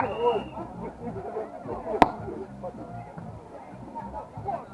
Come on.